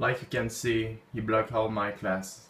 Like you can see, he blocked all my class.